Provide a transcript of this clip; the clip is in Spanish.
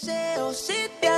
deseo si te